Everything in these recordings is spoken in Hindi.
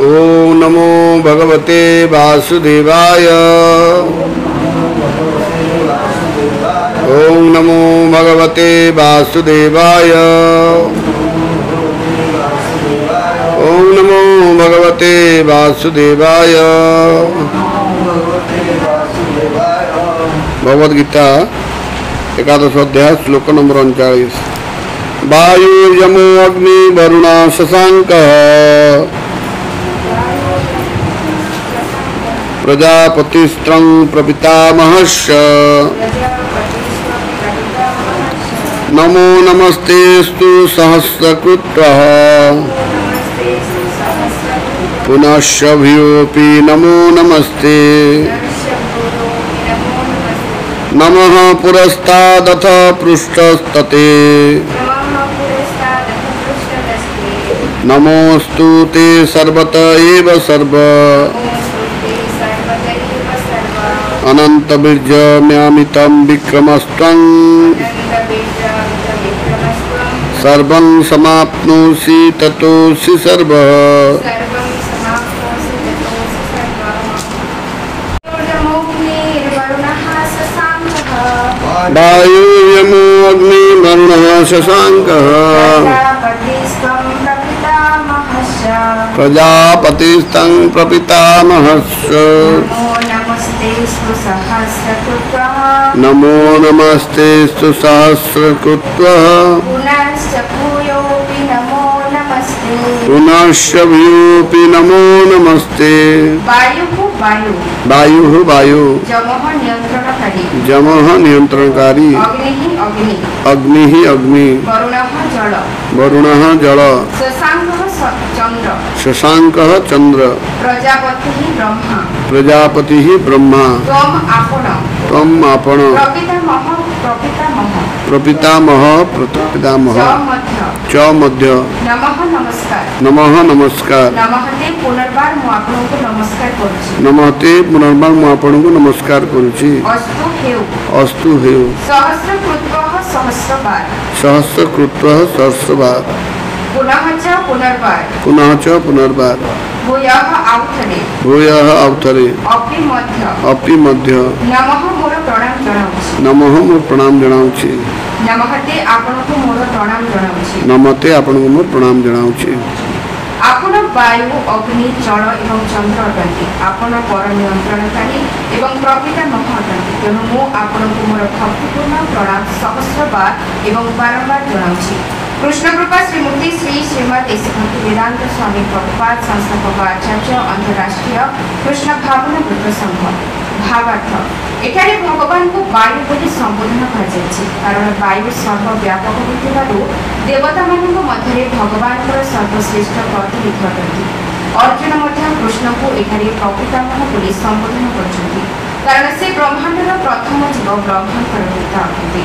ओम नमो भगवते वासुदेवाय ओम नमो भगवते वासुदेवाय ओम नमो भगवते वासुदेवाय भगवद गीता एकादश अध्याय श्लोक नंबर उनचालीस वायु यमो अग्नि वरुणा शशांक प्रजापतिस्त्रं प्रपितामहश्च नमो नमस्ते सहस्रकृत्रः पुनश्चभियोऽपि नमो नमस्ते नम पुरस्तादथ पृष्ठस्तते नमोस्तु ते सर्वत एव सर्व अनन्तबीर्यम्यामितं विक्रमस्त्वं सर्वं समाप्नोषि ततोऽसि सर्वः वायुर्यमो अग्निमरुणः शशाङ्कः प्रजापतिस्तंग प्रपितामहस्य नमो नमस्ते सहस्रकृत्वः पुनश्च भूयोऽपि नमो नमस्ते वायुः वायु जमः नियन्त्रणकारी अग्निः अग्नि वरुणः जल शशाङ्कः चन्द्र शशांक चंद्र प्रजापति ही ब्रह्मा प्रजापति ही ब्रह्मा तम आपण प्रपिता मह च मध्य नमः नमस्कार नमः ते पुनर्बार मु आपण को नमस्कार करू छी अस्तु हेउ अस्तु हेउ सहस्र कृत्व सहस्र बार पुनः पुनर्वार पुनः पुनर्वार भूयः आउथरे भूयः आउथरे अपि मध्य अपि मध्य नमः मोर प्रणाम जणाउछि नमः मोर प्रणाम जणाउछि नमहते आपनको मोर प्रणाम जणाउछि नमते आपनको मोर प्रणाम जणाउछि ଆପଣ ବାୟୁ ଅଗ୍ନି ଜଳ ଏବଂ ଚନ୍ଦ୍ର ଅଟନ୍ତି ଆପଣ ପର ନିୟନ୍ତ୍ରଣକାରୀ ଏବଂ ପ୍ରକୃତ ନହ ଅଟନ୍ତି ତେଣୁ ମୁଁ ଆପଣଙ୍କୁ ମୋର ଭକ୍ତିପୂର୍ଣ୍ଣ ପ୍ରଣାମ ସହସ୍ରବାର ଏବଂ ବାରମ୍ବାର ଜଣାଉଛି કૃષ્ણકૃપા શ્રીમૂર્તિ શ્રી શ્રીમદ એસીભક્તિ વેદાંત સ્વામી પ્રભુપાદ સંસ્થાપક આચાર્ય અંતરરાષ્ટ્રીય કૃષ્ણ ભાવના વૃદ્ધ સંઘ ভাবার্থ এখানে ভগবানকে বায়ু বলে সম্বোধন করাযাইছে কারণ বায়ু সর্বব্যাপক হইতিবার দেবতামানঙ্ক মধ্যে ভগবানଙ୍କର সর্বশ্রেষ্ঠ প্রতিনিধিত্ব করতে অর্জুন মধ্যে কৃষ্ণকে এখানে প্রকৃতামহ বলে সম্বোধন করছেন কারণ সে ব্রহ্মাণ্ডর প্রথম জীব ব্রহ্মাণ্ডর পিতা অটନ୍ତି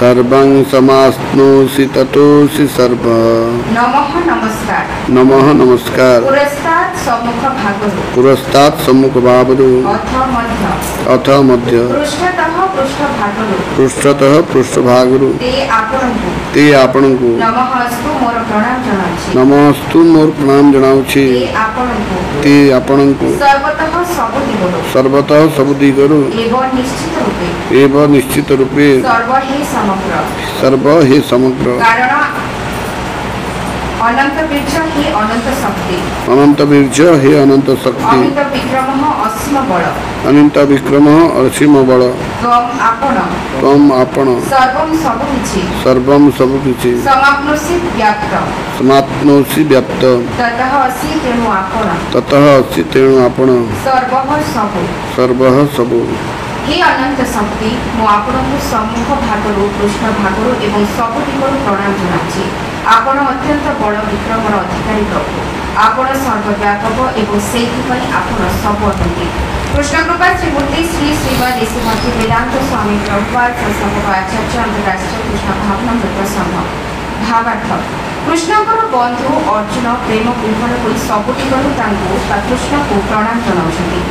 सर्वं समास्नोसि ततोसि सर्व नमः नमस्कार नमः नमस्कार पुरस्तात् सम्मुख भागो पुरस्तात् सम्मुख भागो अथ मध्य अथ मध्य पृष्ठतः पृष्ठभागो पृष्ठतः पृष्ठभागो ते आपणंकु ते आपणको नमः अस्तु मोर प्रणाम जणाउछि नमः अस्तु मोर प्रणाम जणाउछि ते आपणंकु ଶକ୍ତି ଆପଣଙ୍କୁ ସର୍ବତଃ ସବୁ ଦିଗରୁ ଏବ ନିଶ୍ଚିତ ରୂପେ ସର୍ବ ହେ ସମଗ୍ର অনন্ত বীর্য হে অনন্ত শক্তি অনন্ত বীর্য হে অনন্ত শক্তি অনন্ত বিক্রম অসীম বল অনন্ত বিক্রম অসীম বল তম আপন তম আপন সর্বম সব কিছু সর্বম সব কিছু সমাপ্নসি ব্যাপ্ত समाप्नोसि व्याप्त ततः असि तेणु आपण ततः असि तेणु आपण सर्वः सबु सर्वः सबु हे अनंत शक्ति ମୁଁ ଆପଣଙ୍କୁ ସମ୍ମୁଖ ଭାଗରୁ ପୃଷ୍ଠ ଭାଗରୁ ଏବଂ ସବୁ ଦିଗରୁ ପ୍ରଣାମ ଜଣାଉଛି ଆପଣ ଅତ୍ୟନ୍ତ ବଡ଼ ବିକ୍ରମର ଅଧିକାରୀ ପ୍ରଭୁ ଆପଣ ସର୍ବବ୍ୟାପକ ଏବଂ ସେଇଥିପାଇଁ ଆପଣ ସବୁ ଅଟନ୍ତି কৃষ্ণকৃপা শ্রীমূর্তি শ্রী শ্রীবাদ শ্রীমতী বেদান্ত স্বামী প্রভুপাল প্রসঙ্গ আচার্য আন্তরাষ্ট্রীয় কৃষ্ণ ভাবনা মৃত সংঘ भावार्थ कृष्ण बंधु अर्जुन प्रेम को हो सबुठ कृष्ण को प्रणाम जनाऊ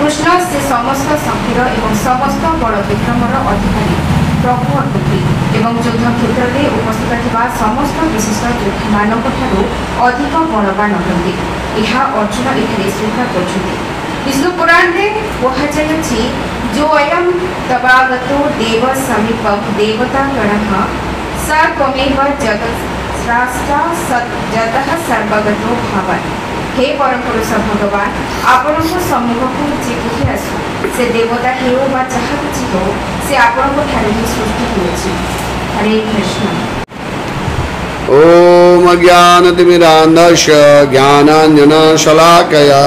कृष्ण से समस्त शक्ति एवं समस्त बड़ विक्रम अधिकारी प्रभु अनुभूति एवं युद्ध क्षेत्र में उपस्थित थोड़ा समस्त विशिष्ट योगी मान अधिक बलवान अटंती अर्जुन इधर स्वीकार करष्णु पुराण में कहुची जो अयम तबागत देव समीप देवता गण स त्वमेव जगत्राष्ट्रा जतः सर्वगतो भवान् हे ପରମପୁରୁଷ ଭଗବାନ ଆପଣଙ୍କ ସମ୍ମୁଖକୁ ଯେତିକି ଆସୁ ସେ ଦେବତା ହେଉ ବା ଯାହା କିଛି ହେଉ ସେ ଆପଣଙ୍କ ଠାରୁ ହିଁ ସୃଷ୍ଟି ହୋଇଛି ହରେ କୃଷ୍ଣ ॐ अज्ञानतिमिरान्धस्य ज्ञानाञ्जनशलाकया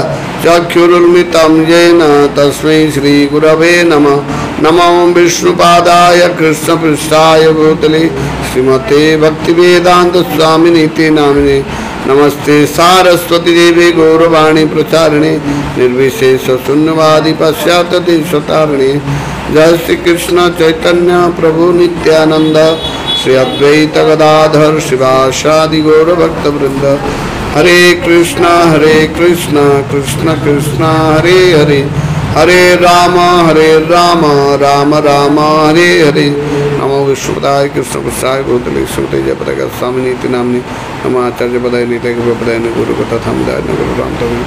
चक्षुरुर्मितं येन तस्मै श्रीगुरवे नमः नमो विष्णुपादाय कृष्णपृष्ठाय भूतले श्रीमते भक्तिवेदान्तस्वामिनीति नामिने नमस्ते सारस्वतीदेवे गौरवाणी प्रचारिणे निर्विशेषशून्यवादि पश्चातदेशतारिणे जय कृष्ण चैतन्य प्रभु नित्यानंद श्री अद्वैत गदाधर शिवाशादि गौरभक्तवृंद हरे कृष्ण हरे कृष्ण कृष्ण कृष्ण हरे हरे हरे राम हरे राम राम राम हरे हरे नमो विष्णुपदाय कृष्ण प्रसाद गुरुदेव सुते जय पद स्वामी नीति नामनी नम आचार्य पदाय नीति पदाय गुरु कथा गुरु राम तभी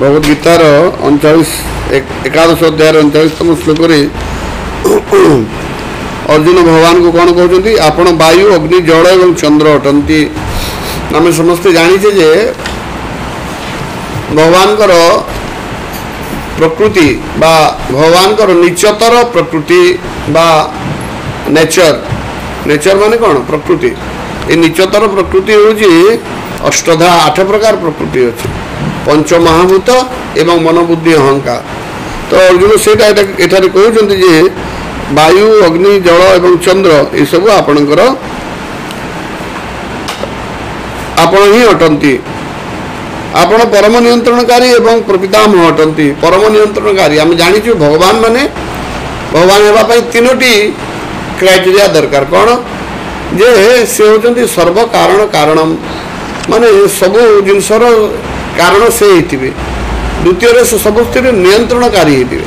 भगवदगीतार गीतार एकादश अध्याय अंचाशतम श्लोक अर्जुन भगवान को कौन कहते ଆପଣ ବାୟୁ अग्नि ଜଳ ଏବଂ ଚନ୍ଦ୍ର ଅଟନ୍ତି ଆମେ ସମସ୍ତେ ଜାଣିଛେ ଯେ भगवान প্রকৃতি বা ভগবানଙ୍କର ନିଚତର প্রকৃতি বা নেচর নেচর মানে কোণ প্রকৃতি এই নিচতর প্রকৃতি হচ্ছে অষ্টধা আঠ প্রকার প্রকৃতি অছে পঞ্চমহাভূত এবং মনোবুদ্ধি অহংকার তো অর্জুন সেটা এটা এখানে কুমার যে বায়ু অগ্নি জল এবং চন্দ্র এসবু আপনার আপন হি অটন্তি ଆପଣ ପରମ ନିୟନ୍ତ୍ରଣକାରୀ ଏବଂ ପିତାମହ ଅଟନ୍ତି ପରମ ନିୟନ୍ତ୍ରଣକାରୀ ଆମେ ଜାଣିଛୁ ଭଗବାନ ମାନେ ଭଗବାନ ହେବା ପାଇଁ ତିନୋଟି କ୍ରାଇଟେରିଆ ଦରକାର କ'ଣ ଯେ ସେ ହେଉଛନ୍ତି ସର୍ବକାରଣ କାରଣ ମାନେ ସବୁ ଜିନିଷର କାରଣ ସେ ହେଇଥିବେ ଦ୍ୱିତୀୟରେ ସେ ସବୁଥିରେ ନିୟନ୍ତ୍ରଣକାରୀ ହେଇଥିବେ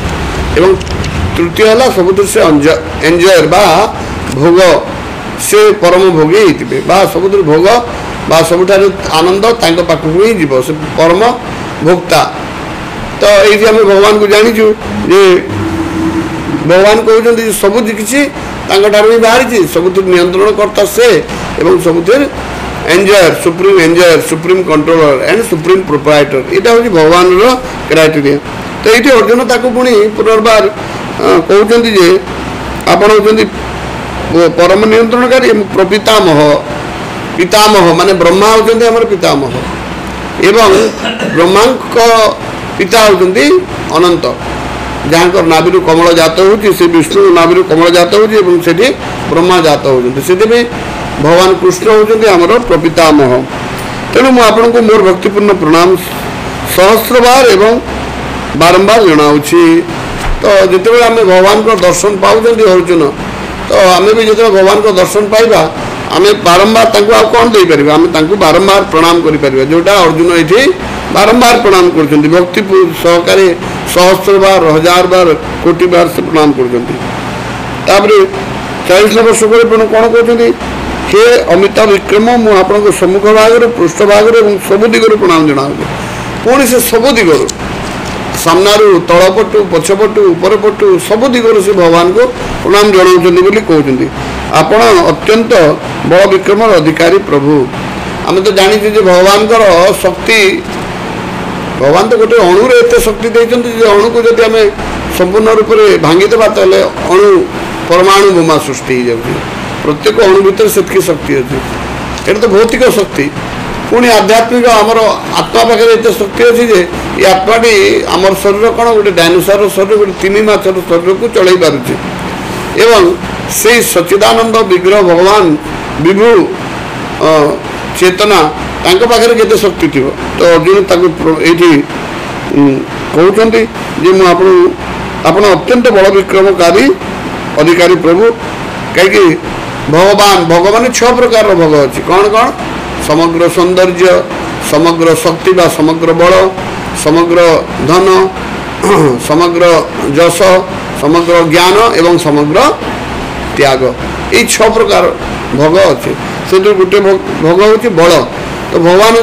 ଏବଂ ତୃତୀୟ ହେଲା ସବୁଥିରେ ସେ ଏନ୍ଜୟର ବା ଭୋଗ ସେ ପରମ ଭୋଗୀ ହେଇଥିବେ ବା ସବୁଥିରେ ଭୋଗ ବା ସବୁଠାରୁ ଆନନ୍ଦ ତାଙ୍କ ପାଖକୁ ହିଁ ଯିବ ସେ ପରମ ଭୋକ୍ତା ତ ଏଇଠି ଆମେ ଭଗବାନଙ୍କୁ ଜାଣିଛୁ ଯେ ଭଗବାନ କହୁଛନ୍ତି ସବୁ କିଛି ତାଙ୍କଠାରୁ ହିଁ ବାହାରିଛି ସବୁଥିରେ ନିୟନ୍ତ୍ରଣକର୍ତ୍ତା ସେ ଏବଂ ସବୁଥିରେ enjoyer supreme enjoyer supreme controller and supreme proprietor ଏଇଟା ହେଉଛି ଭଗବାନର କ୍ରାଇଟେରିଆ ତ ଏଇଠି ଅର୍ଜୁନ ତାକୁ ପୁଣି ପୁନର୍ବାର କହୁଛନ୍ତି ଯେ ଆପଣ ହେଉଛନ୍ତି ପରମ ନିୟନ୍ତ୍ରଣକାରୀ ଏବଂ ପ୍ରପିତାମହ पितामह माने ब्रह्मा होंगे आम पितामह एवं ब्रह्मा पिता हूँ अनंत जहाँ नाभि कमल जत हो विष्णु नाभि कमल जत हो ब्रह्मा जत हो भगवान कृष्ण होंगे आम प्रपितामह तेणु मुझे मोर भक्तिपूर्ण प्रणाम सहस्र बार एवं बारंबार जनावि तो जिते आम भगवान दर्शन पाँच हरिजन तो आम भी जो भगवान दर्शन पाइबा ଆମେ ବାରମ୍ବାର ତାଙ୍କୁ ଆଉ କ'ଣ ଦେଇପାରିବା ଆମେ ତାଙ୍କୁ ବାରମ୍ବାର ପ୍ରଣାମ କରିପାରିବା ଯେଉଁଟା ଅର୍ଜୁନ ଏଠି ବାରମ୍ବାର ପ୍ରଣାମ କରୁଛନ୍ତି ଭକ୍ତି ସହକାରେ ସହସ୍ର ବାର ହଜାର ବାର କୋଟି ବାର ସେ ପ୍ରଣାମ କରୁଛନ୍ତି ତାପରେ ଚାଳିଶ ନମ୍ବର ଶ୍ଳୋକରେ କ'ଣ କହୁଛନ୍ତି ହେ ଅମିତା ବିକ୍ରମ ମୁଁ ଆପଣଙ୍କ ସମ୍ମୁଖ ଭାଗରୁ ପୃଷ୍ଠ ଭାଗରୁ ଏବଂ ସବୁ ଦିଗରୁ ପ୍ରଣାମ ଜଣାଉଛି ପୁଣି ସେ ସବୁ ଦିଗରୁ सामनु तलपटू पछपटू उपरपटू सब दिगर से भगवान को प्रणाम जनावी कहते आपण अत्यंत बल विक्रम अधिकारी प्रभु आम तो जाणीजे भगवान शक्ति भगवान तो गोटे अणु एत शक्ति अणु को जब आम संपूर्ण रूप से भांगिदे तो अणु परमाणु बोमा सृष्टि हो प्रत्येक अणु भितर से शक्ति अच्छी एट तो भौतिक शक्ति ପୁଣି ଆଧ୍ୟାତ୍ମିକ ଆମର ଆତ୍ମା ପାଖରେ ଏତେ ଶକ୍ତି ଅଛି ଯେ ଏ ଆତ୍ମାଟି ଆମର ଶରୀର କ'ଣ ଗୋଟେ ଡାଇନୋସରର ଶରୀର ଗୋଟେ ତିନି ମାଛର ଶରୀରକୁ ଚଳାଇ ପାରୁଛି ଏବଂ ସେଇ ସଚ୍ଚିଦାନନ୍ଦ ବିଗ୍ରହ ଭଗବାନ ବିଭୁ ଚେତନା ତାଙ୍କ ପାଖରେ କେତେ ଶକ୍ତି ଥିବ ତ ଅର୍ଜୁନ ତାଙ୍କୁ ଏଇଠି କହୁଛନ୍ତି ଯେ ମୁଁ ଆପଣ ଆପଣ ଅତ୍ୟନ୍ତ ବଳ ବିକ୍ରମକାରୀ ଅଧିକାରୀ ପ୍ରଭୁ କାହିଁକି ଭଗବାନ ଭଗବାନ ଛଅ ପ୍ରକାରର ଭୋଗ ଅଛି କ'ଣ କ'ଣ সমগ্র সৌন্দর্য সমগ্র শক্তি বা সমগ্র বল সমগ্র ধন সমগ্র যশ সমগ্র জ্ঞান এবং সমগ্র ত্যাগ এই ছয় প্রকার ভোগ আছে সুন্দর গুটে ভোগা হতি বল তো ভগবান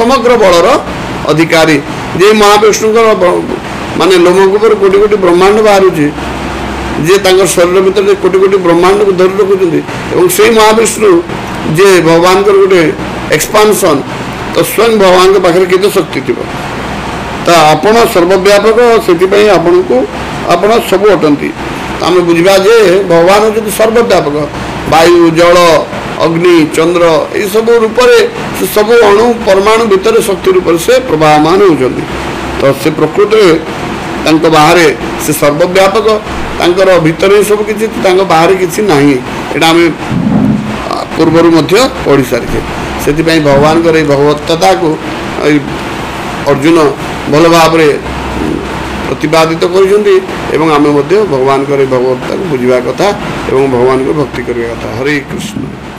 সমগ্র বলর অধিকারী এই মহাবিশন মানে লমগ উপর কোটি কোটি ব্রহ্মাণ্ড বা হচি যে তার শরীর ভিতরে কোটি কোটি ব্রহ্মাণ্ডকে ধরল করে এবং সেই মহাবিশন तो जे भगवान गोटे एक्सपानसन तो स्वयं भगवान पाखे कितने शक्ति थी तो आप सर्वव्यापक से आपण को आप सब अटंती तो आम बुझा जे भगवान जो सर्वव्यापक वायु जल अग्नि चंद्र ये सब रूप से सब अणु परमाणु भितर शक्ति रूप से प्रवाहमान होती तो से प्रकृत बाहर से सर्वव्यापक भितर सब किसी बाहर किसी ना ये पूर्वर मध्य पढ़ी सारी से भगवान भगवत्ता को अर्जुन भल भाव प्रतिपादित करें भगवान भगवत्ता को बुझा कथा भगवान को भक्ति करने कथा हरे कृष्ण